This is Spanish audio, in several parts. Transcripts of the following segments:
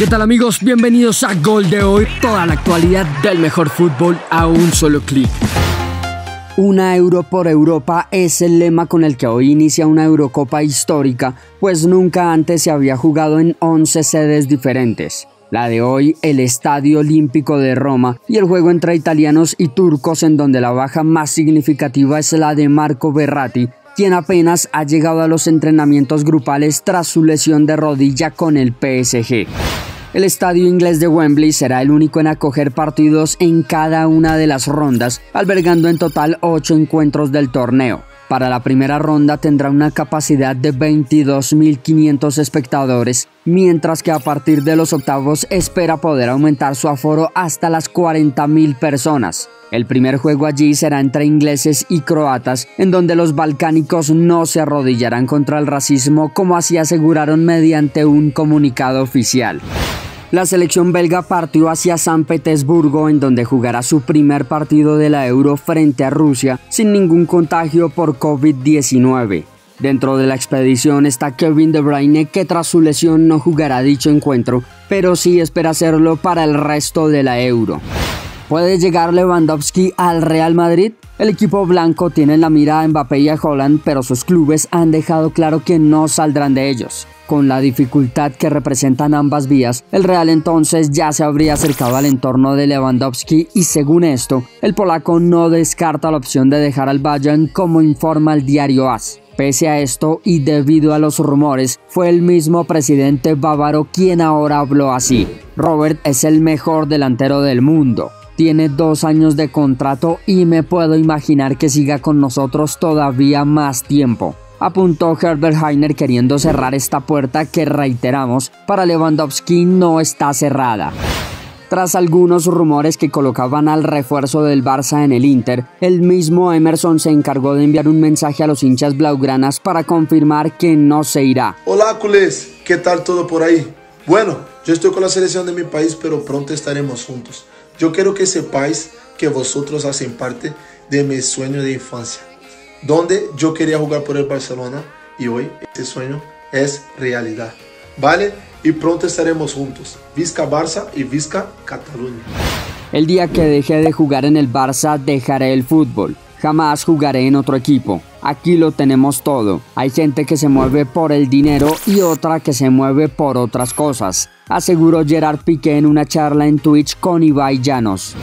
¿Qué tal amigos? Bienvenidos a Gol de hoy, toda la actualidad del mejor fútbol a un solo clic. Una euro por Europa es el lema con el que hoy inicia una Eurocopa histórica, pues nunca antes se había jugado en 11 sedes diferentes. La de hoy, el Estadio Olímpico de Roma y el juego entre italianos y turcos en donde la baja más significativa es la de Marco Berratti, quien apenas ha llegado a los entrenamientos grupales tras su lesión de rodilla con el PSG. El estadio inglés de Wembley será el único en acoger partidos en cada una de las rondas, albergando en total ocho encuentros del torneo. Para la primera ronda tendrá una capacidad de 22.500 espectadores, mientras que a partir de los octavos espera poder aumentar su aforo hasta las 40.000 personas. El primer juego allí será entre ingleses y croatas, en donde los balcánicos no se arrodillarán contra el racismo como así aseguraron mediante un comunicado oficial. La selección belga partió hacia San Petersburgo en donde jugará su primer partido de la Euro frente a Rusia sin ningún contagio por COVID-19. Dentro de la expedición está Kevin De Bruyne que tras su lesión no jugará dicho encuentro, pero sí espera hacerlo para el resto de la Euro. ¿Puede llegar Lewandowski al Real Madrid? El equipo blanco tiene en la mira a Mbappé y a Holland, pero sus clubes han dejado claro que no saldrán de ellos. Con la dificultad que representan ambas vías, el Real entonces ya se habría acercado al entorno de Lewandowski y según esto, el polaco no descarta la opción de dejar al Bayern como informa el diario AS. Pese a esto y debido a los rumores, fue el mismo presidente bávaro quien ahora habló así. Robert es el mejor delantero del mundo tiene dos años de contrato y me puedo imaginar que siga con nosotros todavía más tiempo. Apuntó Herbert Heiner queriendo cerrar esta puerta que reiteramos, para Lewandowski no está cerrada. Tras algunos rumores que colocaban al refuerzo del Barça en el Inter, el mismo Emerson se encargó de enviar un mensaje a los hinchas blaugranas para confirmar que no se irá. Hola culés, ¿qué tal todo por ahí? Bueno, yo estoy con la selección de mi país, pero pronto estaremos juntos. Yo quiero que sepáis que vosotros hacen parte de mi sueño de infancia, donde yo quería jugar por el Barcelona y hoy ese sueño es realidad. ¿Vale? Y pronto estaremos juntos. Visca Barça y Visca Cataluña. El día que deje de jugar en el Barça, dejaré el fútbol. Jamás jugaré en otro equipo. Aquí lo tenemos todo. Hay gente que se mueve por el dinero y otra que se mueve por otras cosas, aseguró Gerard Piqué en una charla en Twitch con Ibai Llanos.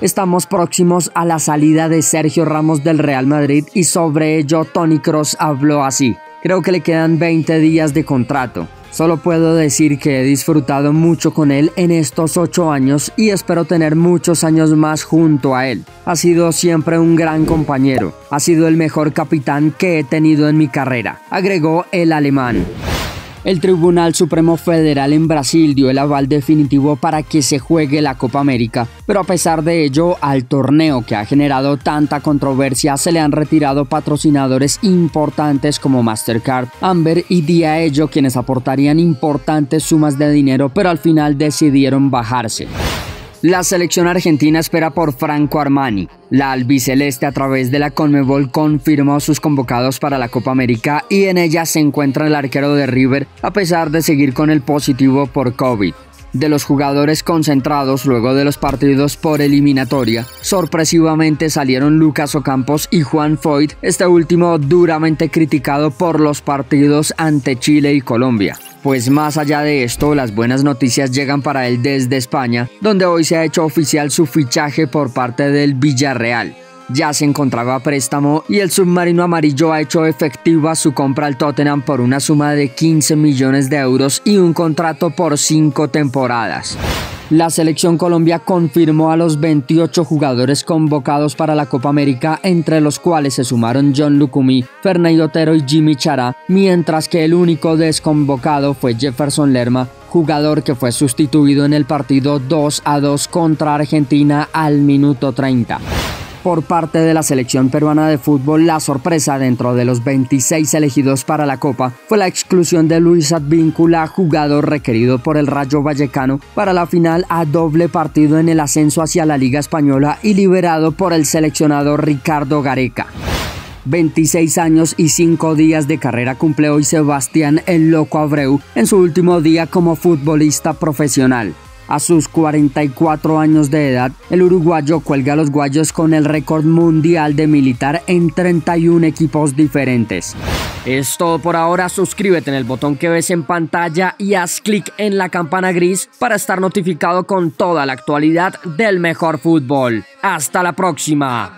Estamos próximos a la salida de Sergio Ramos del Real Madrid y sobre ello Tony Cross habló así. Creo que le quedan 20 días de contrato. Solo puedo decir que he disfrutado mucho con él en estos 8 años y espero tener muchos años más junto a él. Ha sido siempre un gran compañero. Ha sido el mejor capitán que he tenido en mi carrera, agregó el alemán. El Tribunal Supremo Federal en Brasil dio el aval definitivo para que se juegue la Copa América, pero a pesar de ello, al torneo que ha generado tanta controversia se le han retirado patrocinadores importantes como Mastercard, Amber y Diaello quienes aportarían importantes sumas de dinero, pero al final decidieron bajarse. La selección argentina espera por Franco Armani. La albiceleste a través de la Conmebol confirmó sus convocados para la Copa América y en ella se encuentra el arquero de River a pesar de seguir con el positivo por COVID. De los jugadores concentrados luego de los partidos por eliminatoria, sorpresivamente salieron Lucas Ocampos y Juan Foyt, este último duramente criticado por los partidos ante Chile y Colombia. Pues más allá de esto, las buenas noticias llegan para él desde España, donde hoy se ha hecho oficial su fichaje por parte del Villarreal. Ya se encontraba a préstamo y el submarino amarillo ha hecho efectiva su compra al Tottenham por una suma de 15 millones de euros y un contrato por 5 temporadas. La selección Colombia confirmó a los 28 jugadores convocados para la Copa América, entre los cuales se sumaron John Lucumí, Fernando Otero y Jimmy Chara, mientras que el único desconvocado fue Jefferson Lerma, jugador que fue sustituido en el partido 2 a 2 contra Argentina al minuto 30 por parte de la selección peruana de fútbol, la sorpresa dentro de los 26 elegidos para la Copa fue la exclusión de Luis Advíncula, jugador requerido por el Rayo Vallecano para la final a doble partido en el ascenso hacia la Liga Española y liberado por el seleccionado Ricardo Gareca. 26 años y 5 días de carrera cumple hoy Sebastián El Loco Abreu en su último día como futbolista profesional. A sus 44 años de edad, el uruguayo cuelga a los guayos con el récord mundial de militar en 31 equipos diferentes. Es todo por ahora, suscríbete en el botón que ves en pantalla y haz clic en la campana gris para estar notificado con toda la actualidad del mejor fútbol. Hasta la próxima.